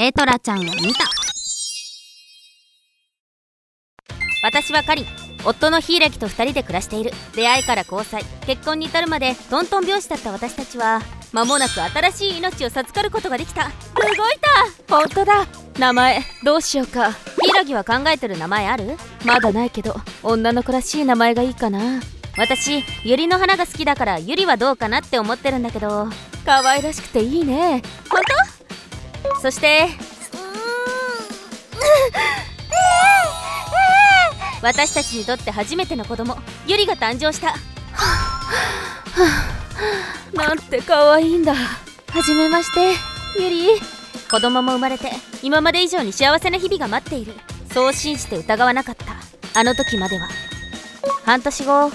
エトラちゃんを見た。私はカリン。夫の柊と2人で暮らしている。出会いから交際。結婚に至るまでトントン拍子だった私たちは間もなく新しい命を授かることができた。動いた！本当だ。名前どうしようか。柊は考えてる名前ある？まだないけど女の子らしい名前がいいかな。私ユリの花が好きだからユリはどうかなって思ってるんだけど。可愛らしくていいね。本当？そして私たちにとって初めての子供ユリが誕生した。なんて可愛いんだ。はじめましてユリ。子供も生まれて今まで以上に幸せな日々が待っている。そう信じて疑わなかった。あの時までは。半年後。はい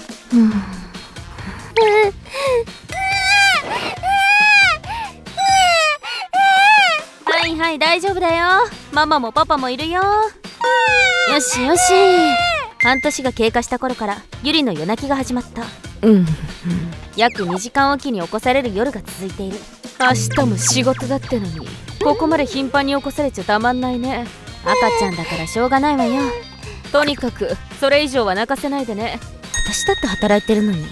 はい大丈夫だよ。ママもパパもいるよ。よしよし。半年が経過した頃からユリの夜泣きが始まった。うん約2時間おきに起こされる夜が続いている。明日も仕事だってのにここまで頻繁に起こされちゃたまんないね。赤ちゃんだからしょうがないわよ。とにかくそれ以上は泣かせないでね。私だって働いてるのに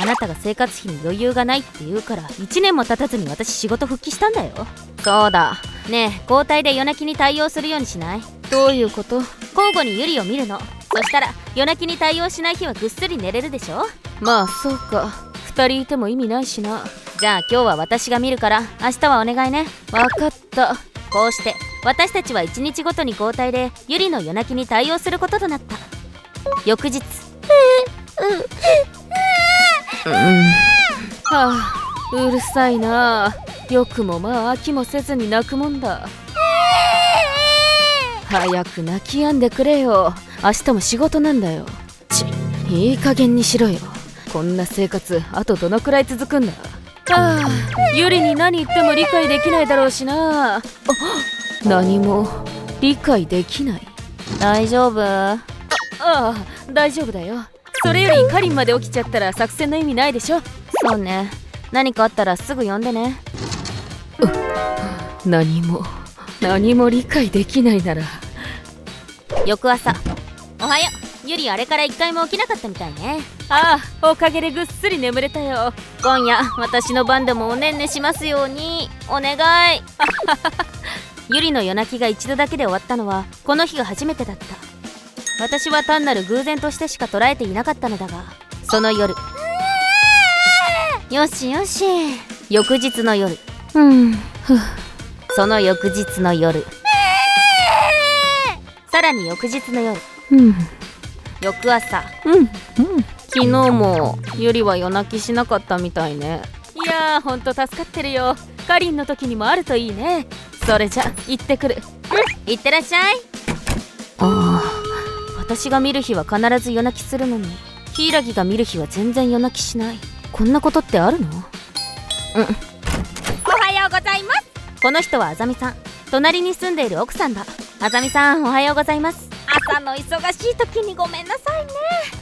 あなたが生活費に余裕がないって言うから1年も経たずに私仕事復帰したんだよ。そうだねえ交代で夜泣きに対応するようにしない？どういうこと？交互にユリを見るの？そしたら夜泣きに対応しない日はぐっすり寝れるでしょ？まあそうか。2人いても意味ないしな。じゃあ今日は私が見るから明日はお願いね。分かった。こうして私たちは1日ごとに交代でユリの夜泣きに対応することとなった。翌日。うんはあうるさいなよくもまあ飽きもせずに泣くもんだ。早く泣き止んでくれよ。明日も仕事なんだよ。ちいい加減にしろよ。こんな生活あとどのくらい続くんだ。はあユリに何言っても理解できないだろうしな。あ何も理解できない。大丈夫？あああ大丈夫だよ。それよりカリンまで起きちゃったら作戦の意味ないでしょ。そうね。何かあったらすぐ呼んでね何も何も理解できないなら。翌朝おはよう。ユリあれから一回も起きなかったみたいね。ああおかげでぐっすり眠れたよ。今夜私の番でもおねんねしますように。お願い。ユリの夜泣きが一度だけで終わったのはこの日が初めてだった。私は単なる偶然としてしか捉えていなかったのだがその夜。よしよし。翌日の夜。うん。ふその翌日の夜。さらに翌日の夜。うん。翌朝。うん。うん。昨日もゆりは夜泣きしなかったみたいね。いやーほんと助かってるよ。かりんの時にもあるといいね。それじゃ行ってくる。うん。行ってらっしゃい。ああ私が見る日は必ず夜泣きするのに。柊が見る日は全然夜泣きしない。こんなことってあるの？うんこの人はあざみさん。隣に住んでいる奥さんだ。あざみさんおはようございます。朝の忙しい時にごめんなさいね。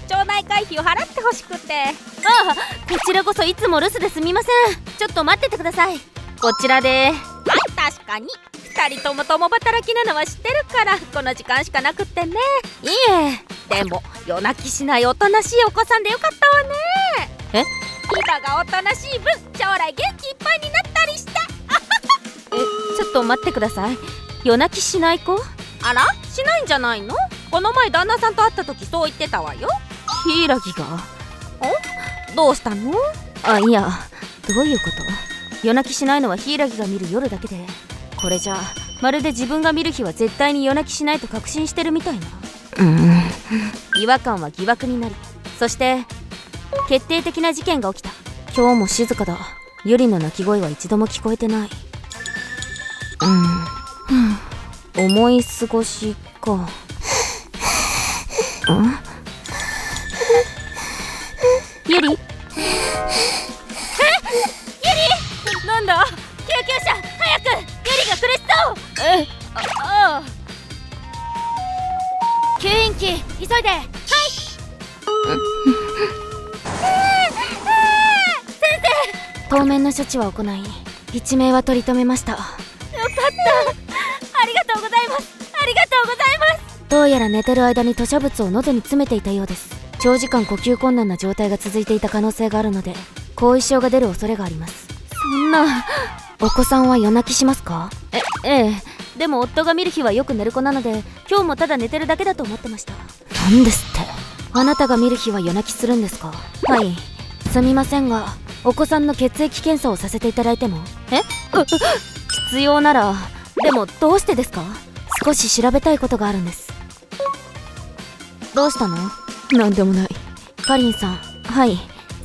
町内会費を払ってほしくて。ああこちらこそいつも留守ですみません。ちょっと待っててください。こちらで。はい確かに。2人とも共働きなのは知ってるから。この時間しかなくってね。いえ。でも夜泣きしないおとなしいお子さんでよかったわね。え？今がおとなしい分将来元気いっぱいになってえちょっと待ってください。夜泣きしない子？あら？しないんじゃないの？この前旦那さんと会った時そう言ってたわよ。柊が？お？どうしたの？あいやどういうこと？夜泣きしないのは柊が見る夜だけで。これじゃまるで自分が見る日は絶対に夜泣きしないと確信してるみたいな。うん。違和感は疑惑になりそして決定的な事件が起きた。今日も静かだ。ユリの泣き声は一度も聞こえてないうん。思い過ごしか。ん。ユリえ？ユリ？なんだ？救急車。早く。ユリが苦しそうえ？あああ。吸引器急いで。はい。当面の処置は行い一命は取り留めました。よかった。あうやら寝てる間に吐砂物を喉に詰めていたようです。長時間呼吸困難な状態が続いていた可能性があるので後遺症が出る恐れがあります。そんな。お子さんは夜泣きしますか？えええ。でも夫が見る日はよく寝る子なので今日もただ寝てるだけだと思ってました。なんですって？あなたが見る日は夜泣きするんですか？はい。すみませんがお子さんの血液検査をさせていただいても？え？必要ならでもどうしてですか？少し調べたいことがあるんです。どうしたの？なんでもない。かりんさんはい。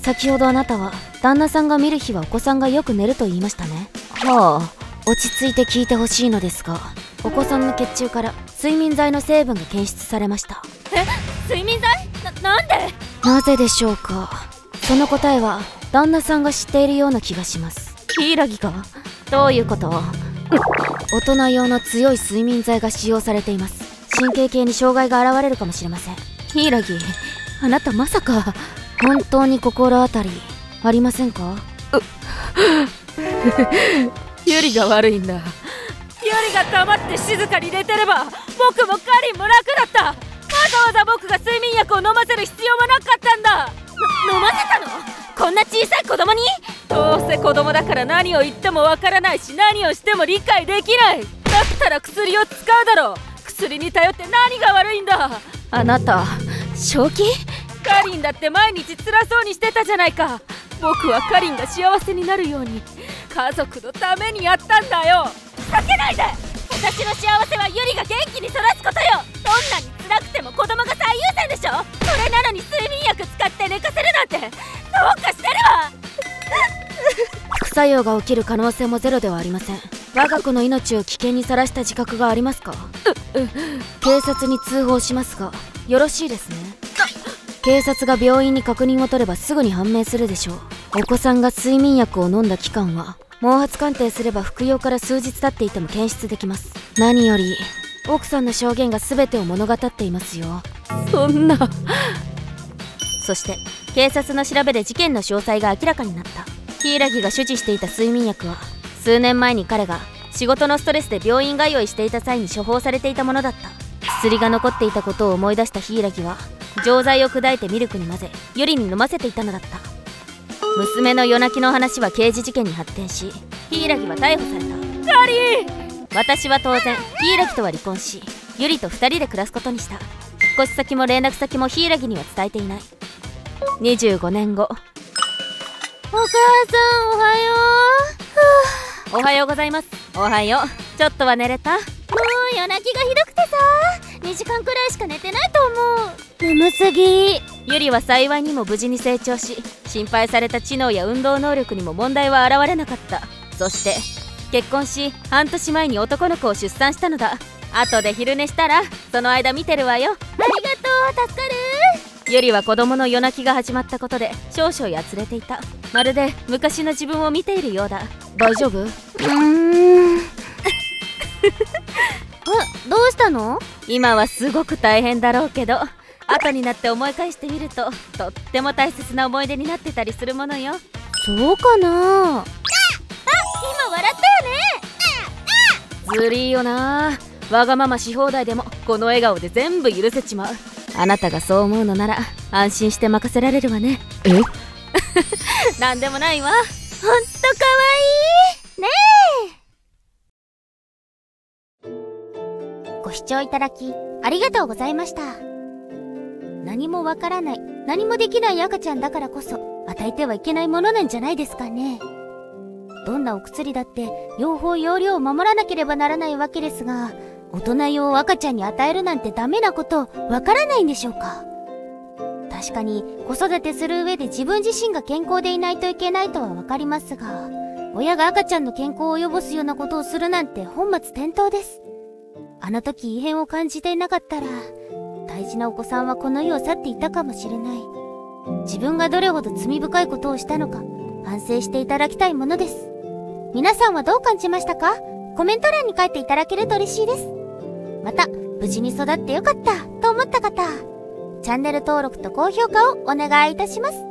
先ほどあなたは旦那さんが見る日はお子さんがよく寝ると言いましたね。はあ落ち着いて聞いてほしいのですがお子さんの血中から睡眠剤の成分が検出されました。え？睡眠剤？ななんで？なぜでしょうか？その答えは旦那さんが知っているような気がします。柊が？どういうこと？大人用の強い睡眠剤が使用されています。神経系に障害が現れるかもしれません。柊あなたまさか。本当に心当たりありませんか？ユリが悪いんだ。ユリが黙って静かに寝てれば僕もカリンも楽だった。わざわざ僕が睡眠薬を飲ませる必要もなかったんだ。飲ませたの？こんな小さい子供に？どうせ子供だから何を言ってもわからないし何をしても理解できない。だったら薬を使うだろう。薬に頼って何が悪いんだ。あなた正気？カリンだって毎日辛そうにしてたじゃないか。僕はカリンが幸せになるように家族のためにやったんだよ。ふざけないで！私の幸せはユリが元気に育つことよ作用が起きる可能性もゼロではありません。我が子の命を危険にさらした自覚がありますか？警察に通報しますがよろしいですね。警察が病院に確認を取ればすぐに判明するでしょう。お子さんが睡眠薬を飲んだ期間は毛髪鑑定すれば服用から数日経っていても検出できます。何より奥さんの証言が全てを物語っていますよ。そんな。そして警察の調べで事件の詳細が明らかになった柊が所持していた睡眠薬は数年前に彼が仕事のストレスで病院通いしていた際に処方されていたものだった。薬が残っていたことを思い出した柊は錠剤を砕いてミルクに混ぜユリに飲ませていたのだった。娘の夜泣きの話は刑事事件に発展し柊は逮捕された。カリー！私は当然柊とは離婚しユリと2人で暮らすことにした。引っ越し先も連絡先も柊には伝えていない。25年後お母さんおはよう、おはようございます。おはよう。ちょっとは寝れた？もう夜泣きがひどくてさ。2時間くらいしか寝てないと思う。眠すぎ。ゆりは幸いにも無事に成長し心配された知能や運動能力にも問題は現れなかった。そして結婚し半年前に男の子を出産したのだ。後で昼寝したらその間見てるわよ。ありがとう助かる。ゆりは子供の夜泣きが始まったことで少々やつれていたまるで昔の自分を見ているようだ。大丈夫？うーん。あ どうしたの？今はすごく大変だろうけど後になって思い返してみるととっても大切な思い出になってたりするものよ。そうかな？あ今笑ったよね。ずりーよな。わがままし放題でもこの笑顔で全部許せちまう。あなたがそう思うのなら安心して任せられるわね。え？なんでもないわ。ほんとかわいい。ねえ。ご視聴いただきありがとうございました。何もわからない、何もできない赤ちゃんだからこそ与えてはいけないものなんじゃないですかね。どんなお薬だって用法用量を守らなければならないわけですが、大人用を赤ちゃんに与えるなんてダメなことわからないんでしょうか？確かに子育てする上で自分自身が健康でいないといけないとはわかりますが、親が赤ちゃんの健康を及ぼすようなことをするなんて本末転倒です。あの時異変を感じていなかったら、大事なお子さんはこの世を去っていたかもしれない。自分がどれほど罪深いことをしたのか、反省していただきたいものです。皆さんはどう感じましたか？コメント欄に書いていただけると嬉しいです。また、無事に育ってよかったと思った方、チャンネル登録と高評価をお願いいたします。